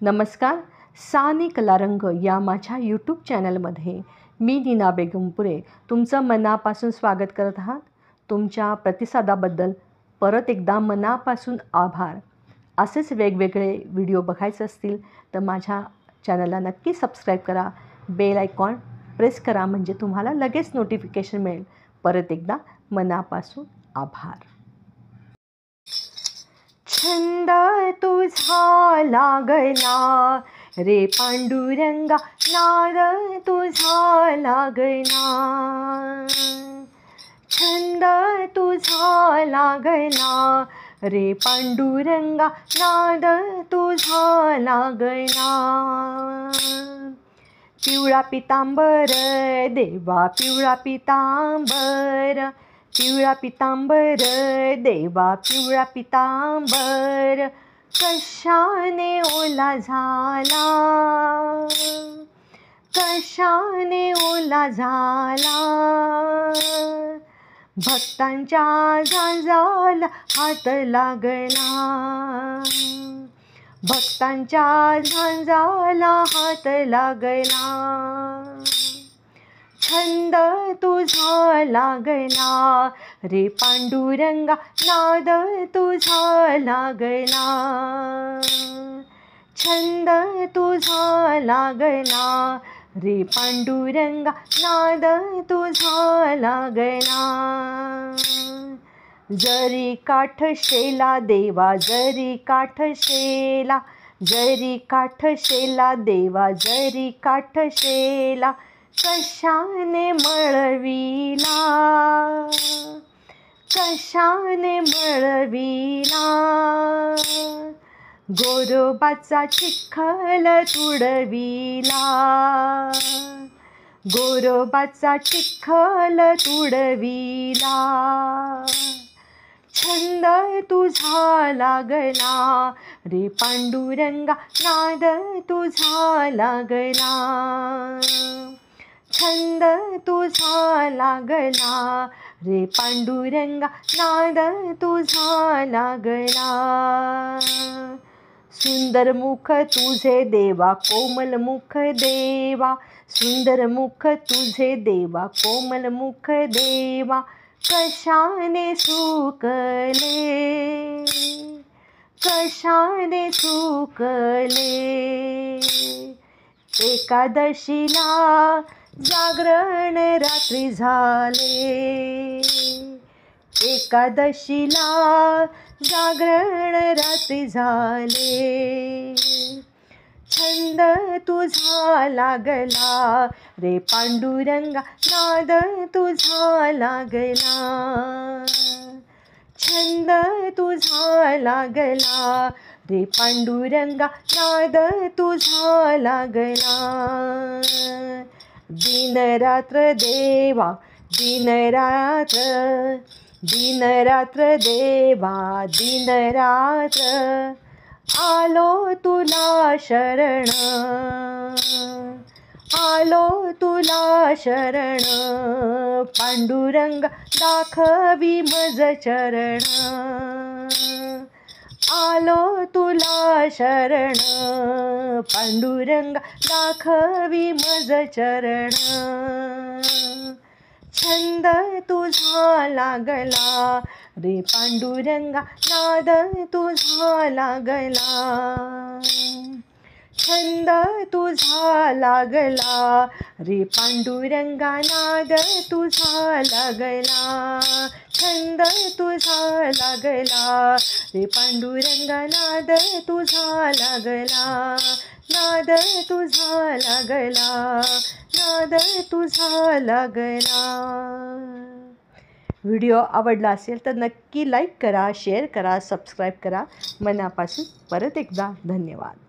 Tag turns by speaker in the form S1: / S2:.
S1: नमस्कार सानी कलारंग या माझ्या यूट्यूब चॅनलमध्ये मी नीना बेगमपुरे तुमचं मनापासून स्वागत करत आहात. तुमच्या प्रतिसादाबद्दल परत एकदा मनापासून आभार. असेच वेगवेगळे व्हिडिओ बघायचे असतील तर माझ्या चॅनलला नक्की सबस्क्राईब करा बेल आयकॉन प्रेस करा म्हणजे तुम्हाला लगेच नोटिफिकेशन मिळेल. परत एकदा मनापासून आभार. छंद तुझा लागला. रे पांडुरंगा नाद तुझा लागला. छंद तुझा लागला. रे पांडुरंगा नाद तुझा लागला. पिवळा पितांबर देवा पिवळा पितांबर. पिवळा पितांबर देवा पिवळा पितांबर कशाने ओला झाला? कशाने ओला झाला? भक्तांच्या झांजाला हात लागला. भक्तांच्या झांजाला हात लागला. छंद तुझा लागला. रे पांडुरंगा नाद तुझा लागला. छंद तुझा लागला. रे पांडुरंगा नाद तुझा लागला. जरी काठ शेला देवा जरी काठ शेला जरी काठ शेला देवा जरी काठ शेला कशाने मळविला? कशाने मळविला? गोरोबाचा चिखल तुडविला. गोरोबाचा चिखल तुडविला. छंद तुझा लागला रे पांडुरंगा नाद तुझा लागला. छंद तुझा लागला. रे पांडुरंगा नाद तुझा लागला. सुंदर मुख तुझे देवा कोमल मुख देवा. सुंदर मुख तुझे देवा कोमल मुख देवा. कशाने सुकले? कशाने सुकले? एकादशीला जागरण रात्री झाले. एकादशीला जागरण रात्री झाले. छंद तुझा लागला रे पांडुरंगा नाद तुझा लागला. छंद तुझा लागला रे पांडुरंगा नाद तुझा लागला. दिनरात्र देवा दिनरात्र दिनरात्र देवा दिनरात्र आलो तुला शरण आलो तुला शरण पांडुरंग दाखवी मज चरण. आलो तुला शरण. पांडुरंग दाखवी मज चरण. छंद तुझा लागला. रे पांडुरंगा नाद तुझा लागला. छंद तुझा लागला. रे पांडुरंगा नाद तुझा लागला. छंद तुझा लागला. रे पांडुरंगा नाद तुझा लागला. नाद तुझा लागला. नाद तुझा लागला. व्हिडिओ आवडला असेल तर नक्की लाईक करा शेअर करा सबस्क्राईब करा. मनापासून परत एकदा धन्यवाद.